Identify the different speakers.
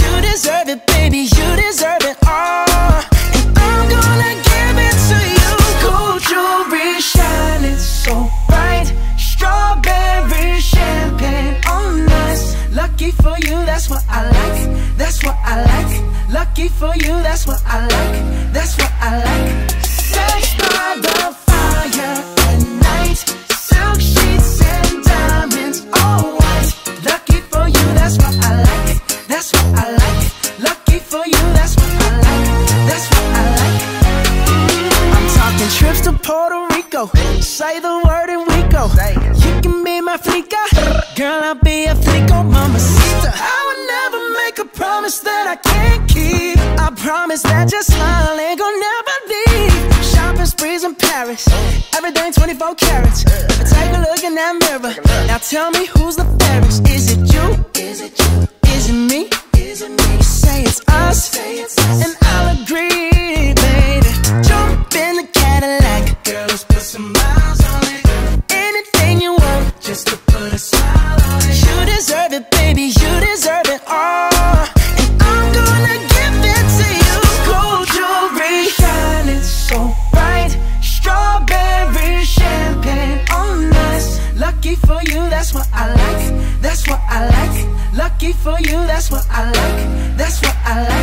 Speaker 1: You deserve it, baby. You deserve it all. And I'm gonna give it to you. Gold jewelry shining so bright. Strawberry champagne oh, on us. Lucky for you, that's what I like. That's what I like. Lucky for you, that's what I like. That's what I. Puerto Rico. Say the word and we go. You can be my flica. Girl, I'll be a flico, mamacita. I would never make a promise that I can't keep. I promise that your smile ain't gonna never leave. Shopping sprees in Paris. Everything 24 carats. Take a look in that mirror. Now tell me who's the fairest. Is it you? Is it you? Lucky for you, that's what I like. That's what I like. Lucky for you, that's what I like. That's what I like.